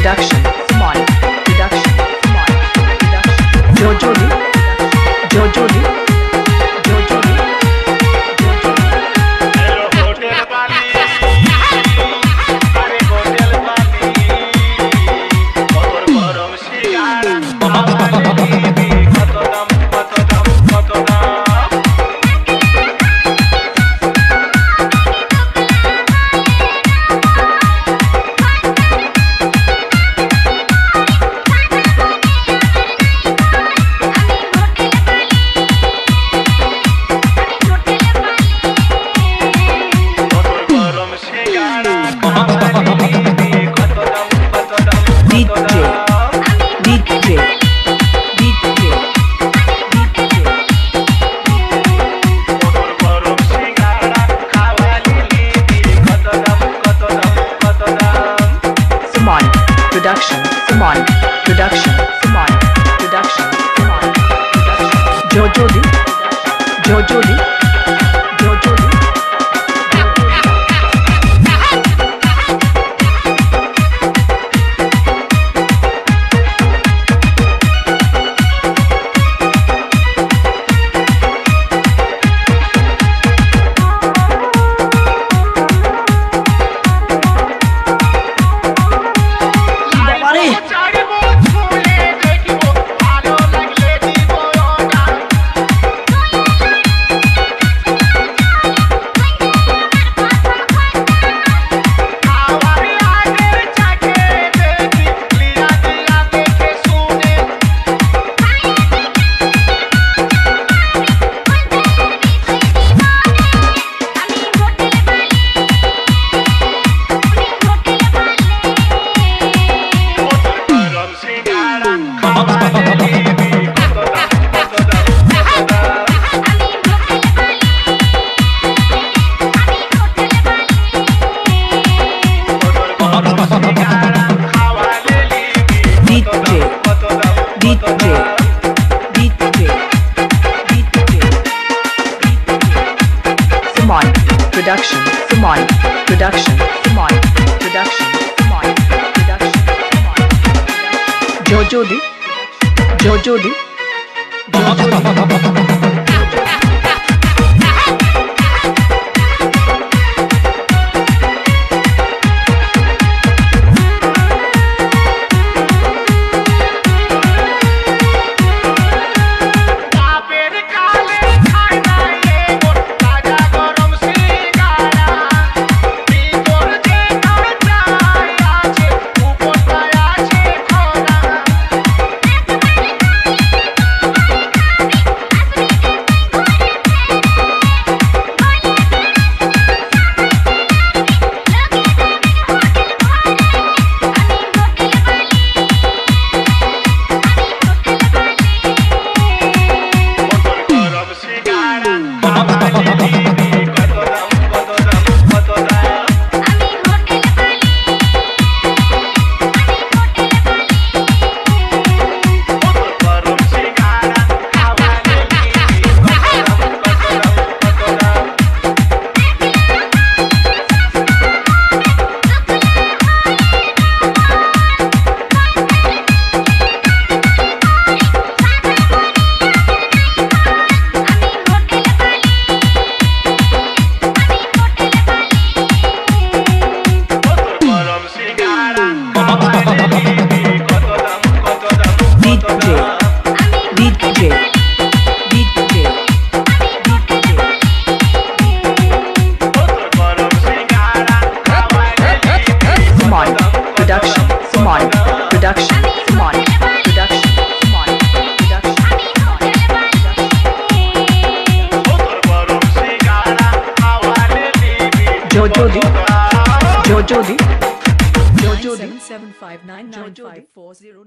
Production. Come on. DJ, DJ. Production, Simon, production, Simon, production, Simon, production, Simon. Jojo di, Jojo di. Production mod. Production mod. जोजो दी seven five nine nine five four zero